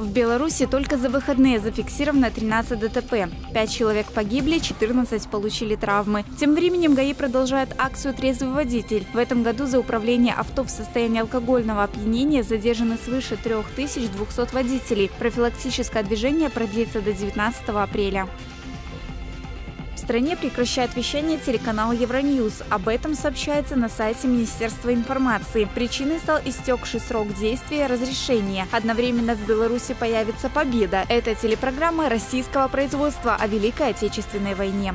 В Беларуси только за выходные зафиксировано 13 ДТП. Пять человек погибли, 14 получили травмы. Тем временем ГАИ продолжает акцию «Трезвый водитель». В этом году за управление авто в состоянии алкогольного опьянения задержаны свыше 3200 водителей. Профилактическое движение продлится до 19 апреля стране прекращает вещание телеканал Евроньюз. Об этом сообщается на сайте Министерства информации. Причиной стал истекший срок действия разрешения. Одновременно в Беларуси появится «Победа». Это телепрограмма российского производства о Великой Отечественной войне.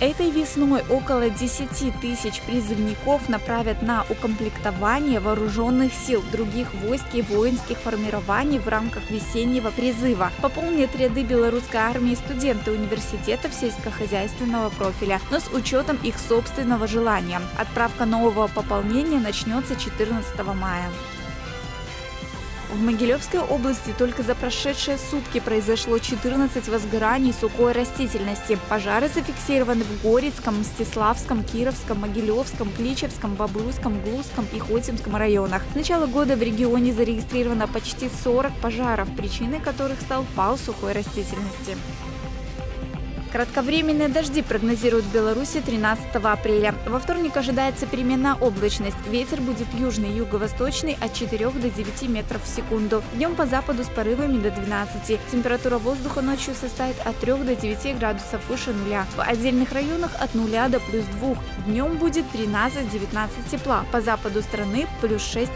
Этой весной около 10 тысяч призывников направят на укомплектование вооруженных сил других войск и воинских формирований в рамках весеннего призыва. Пополнят ряды белорусской армии студенты университетов сельскохозяйственного профиля, но с учетом их собственного желания. Отправка нового пополнения начнется 14 мая. В Могилевской области только за прошедшие сутки произошло 14 возгораний сухой растительности. Пожары зафиксированы в Горецком, Мстиславском, Кировском, Могилевском, Кличевском, Бобруйском, Глузском и Хотимском районах. С начала года в регионе зарегистрировано почти 40 пожаров, причиной которых стал пал сухой растительности. Кратковременные дожди прогнозируют в Беларуси 13 апреля. Во вторник ожидается переменная облачность. Ветер будет южный, юго-восточный от 4 до 9 метров в секунду. Днем по западу с порывами до 12. Температура воздуха ночью составит от 3 до 9 градусов выше нуля. В отдельных районах от 0 до плюс 2. Днем будет 13-19 тепла. По западу страны плюс 6-12.